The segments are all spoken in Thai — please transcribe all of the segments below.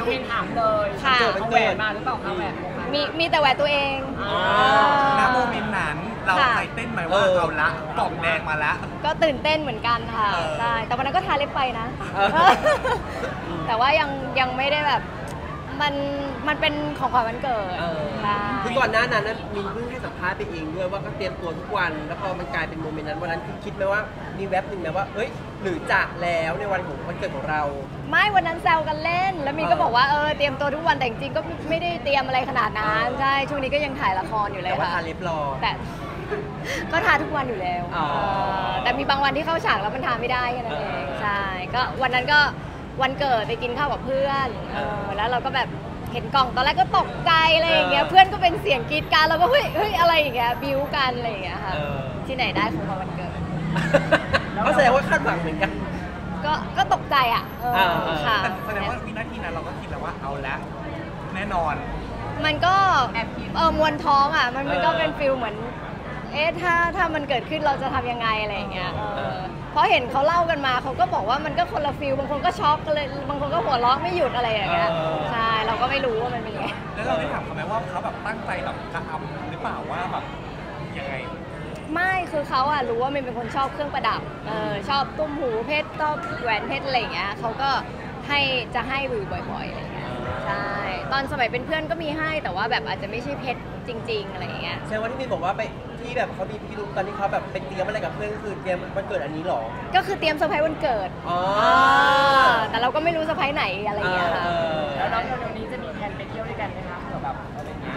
น้องมินถามเลยค่ะ เอาแหวนมาหรือเปล่าคะแหวนของมันมีมีแต่แหวนตัวเองอ่าณโมเมนต์นั้นเราค่ะ ใจเต้นไหมว่าเอาละกล่องแดงมาละ ก็ตื่นเต้นเหมือนกันค่ะเออ ใช่แต่วันนั้นก็ทาเล็บไปนะ เออแต่ว่ายังยังไม่ได้แบบ มันมันเป็นของขวัญวันเกิดเออใช่ คือก่อนหน้านั้นนะมีเพิ่งให้สัมภาษณ์ไปเองด้วยว่าก็เตรียมตัวทุกวัน แล้วพอมันกลายเป็นโมเมนต์นั้นวันนั้นคือคิดไหมว่ามีแว็บหนึ่งไหมว่าเอ้ยหรือจะแล้วในวันของวันเกิดของเรา ไม่วันนั้นแซวกันเล่น แล้วมีก็เออบอกว่าเออเตรียมตัวทุกวันแต่จริงๆก็ไม่ได้เตรียมอะไรขนาดนั้นใช่ช่วงนี้ก็ยังถ่ายละครอยู่เลยแต่ว่าค่ะทาเล็บรอ แต่ ก็ทาทุกวันอยู่แล้วอ๋อ เออแต่มีบางวันที่เข้าฉากแล้วมันทาไม่ได้แค่นั้นเองเออใช่ก็วันนั้นก็ วันเกิดไปกินข้าวกับเพื่อนเออแล้วเราก็แบบเห็นกล่องตอนแรกก็ตกใจอะไรอย่างเงี้ยเพื่อนก็เป็นเสียงกรีดกรารเราก็เฮ้ยเฮ้ยอะไรอย่างเงี้ยบิ้วกันอะไรอย่างเงี้ยค่ะเออ ที่ไหนได้ของขวัญวันเกิด ก็แสดงว่าคาดหวังเหมือนกัน ก็ก็ตกใจอะเออเออเออค่ะแต่แสดงว่าวินาทีนั้นเราก็คิดแล้วว่าเอาละแน่นอน มันก็เออมวนท้องอะ มันมันก็เออเป็น feel เหมือน เอ๊ะถ้าถ้ามันเกิดขึ้นเราจะทำยังไงอะไรอย่างเงี้ยเอเอออ เพราะเห็นเขาเล่ากันมาเขาก็บอกว่ามันก็คนละ feel บางคนก็ช็อกกันเลยบางคนก็หัวเราะไม่หยุดอะไรอย่างเงี้ยใช่เราก็ไม่รู้ว่ามันเป็นยังไง แล้วเราได้ถามเขาไหมว่าเขาแบบตั้งใจแบบจะอำหรือเปล่าว่าแบบยังไง ไม่คือเขาอะรู้ว่ามันเป็นคนชอบเครื่องประดับเออชอบตุ้มหูเพชรชอบแหวนเพชรอะไรอย่างเงี้ยเขาก็ให้จะให้วิวบ่อยๆอะไรอย่างเงี้ย ใช่ ตอนสมัยเป็นเพื่อนก็มีให้แต่ว่าแบบอาจจะไม่ใช่เพชรจริง ๆ อะไรอย่างเงี้ย แสดงว่าที่มีบอกว่าไปที่แบบเขามีพิรุธตอนที่เขาแบบไปเตรียมอะไรกับเพื่อนคือเตรียมวันเกิดอันนี้เหรอ ก็คือเตรียมเซอร์ไพรส์วันเกิดอ๋อ แต่เราก็ไม่รู้เซอร์ไพรส์ไหนอะไรอย่างเงี้ยค่ะ เออ แล้วน้องเร็วๆนี้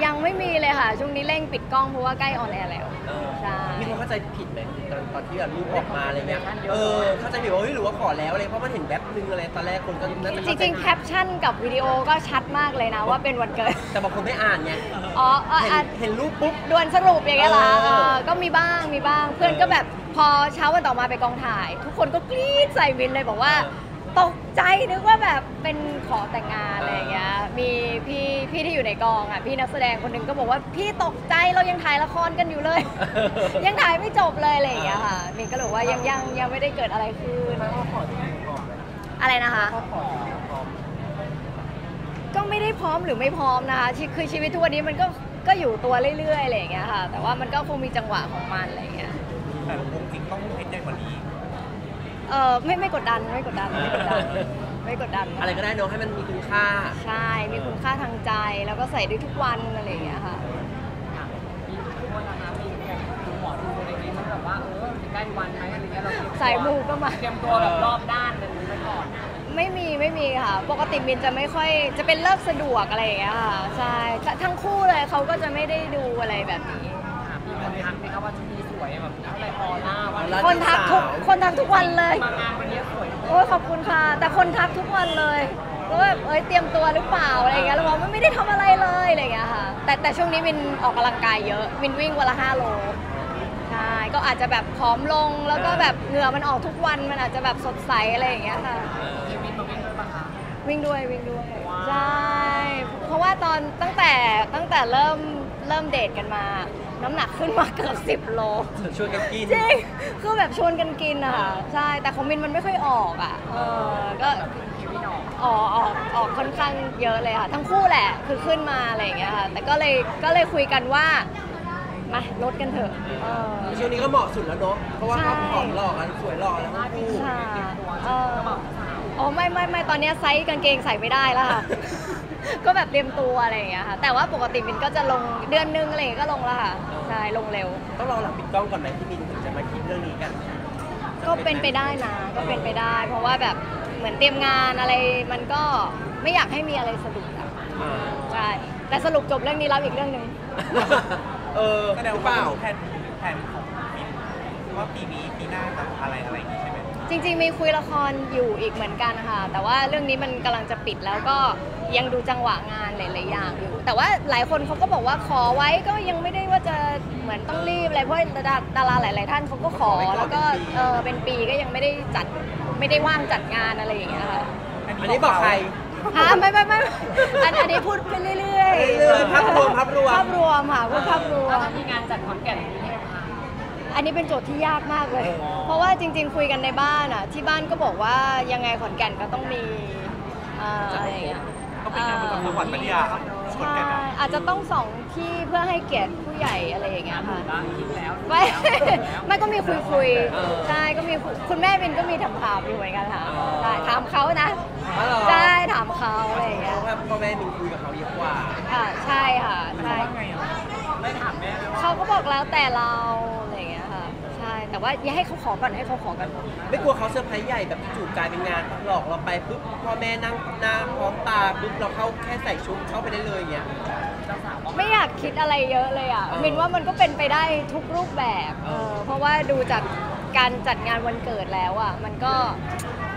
ย่างเงี้ยยังไม่มีเลยค่ะ ช่วงนี้เร่งปิดกล้องเพราะว่าใกล้ออนแอร์แล้ว เออใช่ มีคนเข้าใจผิดไหมตอนตอนที่แบบรูปออกมาอะไรเงี้ย เออ เข้าใจผิดว่าเฮ้ยหรือว่าขอแล้วอะไร เพราะมันเห็นแว็บนึงอะไร ตอนแรกคนก็น่าจะเข้าใจจริงๆแคปชั่นกับวิดีโอก็ชัดมากเลยนะว่าเป็นวันเกิด แต่บางคนไม่อ่านไง อ๋อเออเห็นอะเห็นรูปปุ๊บ ด่วนสรุปอย่างเงี้ยเหรอเออเออก็มีบ้างมีบ้าง เพื่อนก็แบบพอเช้าวันต่อมาไปกองถ่าย ทุกคนก็กรี๊ดใส่มินเลยบอกว่า ตกใจนึกว่าแบบเป็นขอแต่งงานอะไรอย่างเงี้ย มีพี่พี่ที่อยู่ในกองอะพี่นักแสดงคนหนึ่งก็บอกว่าพี่ตกใจเรายังถ่ายละครกันอยู่เลย ยังถ่ายไม่จบเลยอะไรอย่างเงี้ยค่ะมินก็เลยบอกว่ายังยังยังไม่ได้เกิดอะไรขึ้นอะไรนะคะ ก็ไม่ได้พร้อมหรือไม่พร้อมนะคะชีคือชีวิตทุกวันนี้มันก็ก็อยู่ตัวเรื่อยๆอะไรอย่างเงี้ยค่ะ แต่ว่ามันก็คงมีจังหวะของมันอะไรอย่างเงี้ย แต่วงจริงต้องเพชรใหญ่กว่านี้ เออไม่ไม่กดดันไม่กดดันไม่กดดันไม่กดดันอะไรก็ได้เนอะให้มันมีคุณค่าใช่มีคุณค่าทางใจแล้วก็ใส่ได้ทุกวันอะไรอย่างเงี้ยค่ะมีทุกคนนะคะมีแบบดูหมอดูอะไรอย่างเงี้ยมันแบบว่าเออจะใกล้วันไหมอะไรเงี้ยเราเตรียมตัวสายมูก็มาเตรียมตัวแบบรอบด้านเลยไว้ก่อนไม่มีไม่มีค่ะ ปกติมินจะไม่ค่อยจะเป็นเลิกสะดวกอะไรอย่างเงี้ยค่ะใช่ทั้งคู่เลยเขาก็จะไม่ได้ดูอะไรแบบนี้ค่ะมีคนทักไหมคะว่าชุดนี้ส วยแบบอะไรออร่าวันออร่าคนทักทุกคนทักทุกวันเลย มางานวันนี้สวยโอ้ยขอบคุณค่ะ แต่คนทักทุกวันเลยว่าแบบเอ้ยเตรียมตัวหรือเปล่าอะไรอย่างเงี้ยเราบอกว่าไม่ได้ทำอะไรเลยอะไรอย่างเงี้ยค่ะ แต่แต่ช่วงนี้มินออกกำลังกายเยอะมินวิ่งวันละ5โลใช่ก็อาจจะแบบผอมลงแล้วก็แบบเหงื่อมันออกทุกวันมันอาจจะแบบสดใสอะไรอย่างเงี้ยค่ะเควินมาวิ่งด้วยปะคะ วิ่งด้วยวิ่งด้วยว้าว ใช่เพราะว่าตอนตั้งแต่ตั้งแต่เริ่มเริ่มเดทกันมา น้ำหนักขึ้นมาเกือบ10โล ชวนกันกินจริง คือแบบชวนกันกินอะค่ะ ใช่ แต่ของมินมันไม่ค่อยออกอะเออ ก็เคลวินออกออกออกออกค่อนข้างเยอะเลยค่ะ ทั้งคู่แหละ คือขึ้นมาอะไรอย่างเงี้ยค่ะ แต่ก็เลย ก็เลยคุยกันว่า มาลดกันเถอะ เออ ช่วงนี้ก็เหมาะสุดแล้วเนอะเพราะว่าใช่ เขาผอมหล่อกันสวยหล่อแล้วทั้งคู่ค่ะเตรียมตัวเออก็แบบสาวอ๋อไม่ไม่ไม่ตอนเนี้ยไซส์กางเกงใส่ไม่ได้แล้วค่ะ ก็แบบเตรียมตัวอะไรอย่างเงี้ยค่ะ แต่ว่าปกติมินก็จะลงเดือนนึงอะไรอย่างเงี้ยก็ลงแล้วค่ะ ใช่ ลงเร็ว ต้องรอหลังปิดกล้องก่อนไหมที่มินถึงจะมาคิดเรื่องนี้กัน ก็เป็นไปได้นะ ก็เป็นไปได้ เพราะว่าแบบเหมือนเตรียมงานอะไรมันก็ไม่อยากให้มีอะไรสะดุดอะอ่าใช่ แต่สรุปจบเรื่องนี้แล้วอีกเรื่องหนึ่งเออแสดงหรือเปว่าล่าแผนแผนของมินว่าปีนี้ปีหน้าจะอะไรอะไรอย่างงี้ใช่ไหมจริง ๆ มีคุยละครอยู่อีกเหมือนกันค่ะ แต่ว่าเรื่องนี้มันกำลังจะปิดแล้วก็ ยังดูจังหวะงานหลายๆอย่างอยู่ แต่ว่าหลายคนเขาก็บอกว่าขอไว้ก็ยังไม่ได้ว่าจะเหมือนต้องรีบอะไรเพราะดาดาราหลาย ๆ ท่านเขาก็ขอแล้วก็เออเป็นปีก็ยังไม่ได้จัดไม่ได้ว่างจัดงานอะไรอย่างเงี้ยค่ะอันนี้บอกใครฮะไม่ไม่ไม่อันอันนี้พูดไปเรื่อยๆเรื่อยๆภาพรวมภาพรวมภาพรวมค่ะพูดภาพรวแล้วมถ้ามีงานจัดขอนแก่นกรุงเทพค่ะอันนี้เป็นโจทย์ที่ยากมากเลย เพราะว่าจริง ๆ คุยกันในบ้านอะ ที่บ้านก็บอกว่ายังไงขอนแก่นก็ต้องมีเอ่ออะไรอย่างเงี้ย ต้องเป็นงหวัดพัทยาครับชนใช่กันอะ อาจจะต้องสองที่เพื่อให้เกียรติผู้ใหญ่อะไรอย่างเงี้ยค่ะบ้างคิดแล้ว ไม่ ไม่ก็มีคุยคุยๆเออใช่ก็มีคุยคุณแม่บินก็มีถามถามๆอยู่เหมือนกันค่ะอ๋อใช่ถามเขานะอ๋อเหรอ ใช่ถามเขาอะไรอย่างเพเงี้ยราะว่าพ่อแม่มินคุยกับเขาเยอะกว่า อ่าใช่ค่ะใช่ไม่ถามแม่เลยว่าเขาก็บอกแล้วแต่เรา ว่าอย่าให้เขาขอก่อนให้เขาขอก่อนไม่กลัวเขาเซอร์ไพรส์ใหญ่แบบจู่กลายเป็นงานหลอกเราไปปุ๊บพ่อแม่นั่งหน้าพร้อมตาปุ๊บเราเข้าแค่ใส่ชุดเข้าไปได้เลยอย่างเงี้ยเจ้าสาวว่าไม่อยากคิดอะไรเยอะเลยอะเออมินว่ามันก็เป็นไปได้ทุกรูปแบบเอเอออเพราะว่าดูจากการจัดงานวันเกิดแล้วอะมันก็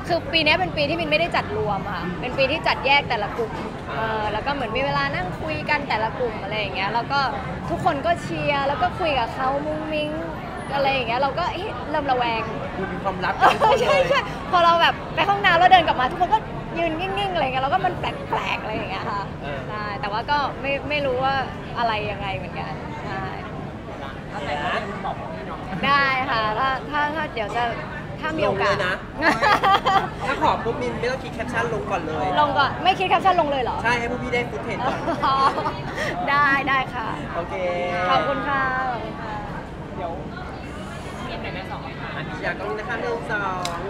คือปีนี้เป็นปีที่มินไม่ได้จัดรวมค่ะเป็นปีที่จัดแยกแต่ละกลุ่มเออแล้วก็เหมือนมีเวลานั่งคุยกันแต่ละกลุ่มอะไรอย่างเงี้ยแล้วก็ทุกคนก็เชียร์แล้วก็คุยกับเขามุ้งมิ้ง อะไรอย่างเงี้ยเราก็เอ๊ะเริ่มระแวง ดูมีความลับเอกับทุกคนเลยใช่ใช่พอเราแบบไปห้องน้ำแล้วเดินกลับมา ทุกคนก็ยืนนิ่งๆอะไรเงี้ยแล้วก็มันแปลกๆอะไรอย่างเงี้ยค่ะเออ ใช่แต่ว่าก็ไม่ไม่รู้ว่าอะไรยังไงเหมือนกันใช่ถ้าแต่ก็ยังบอกพี่น้อง ได้ค่ะถ้าถ้าถ้าเดี๋ยวจะถ้ามีโอกาสลงเลยนะ ถ้าขอปุ๊บมินไม่ต้องคิดแคปชั่นลงก่อนเลย ลงก่อนไม่คิดแคปชั่นลงเลยเหรอใช่ให้พวกพี่ได้ footage ก่อน อ๋อได้ได้ค่ะ โอเค ขอบคุณค่ะขอบคุณค่ะ เดี๋ยวมีแต่แม่องอยากต้องนะคะหนึ่งสอง